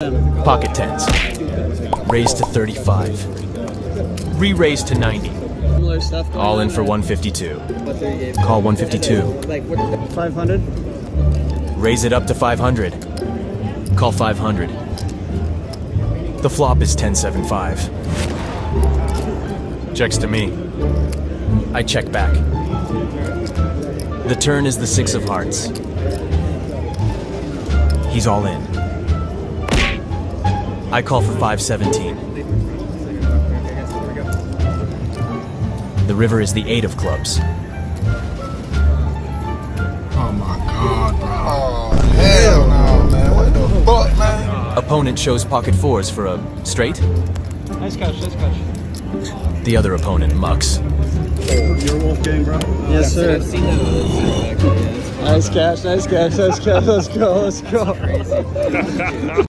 Pocket tens. Raised to 35. Re-raised to 90. Similar stuff. going All in for 152. what they gave? Call 152. 500. Raise it up to 500. Call 500. The flop is 1075. Checks to me. I check back. The turn is the six of hearts. He's all in. I call for 517. The river is the eight of clubs. Oh my god, bro. Oh, hell no, man. What the fuck, man? Opponent shows pocket fours for a straight. Nice catch. Nice catch. The other opponent mucks. You're Wolfgang, bro? Yes, sir. I've seen that. Actually, yeah, Nice catch. Nice catch. Nice catch. Let's go. Let's go.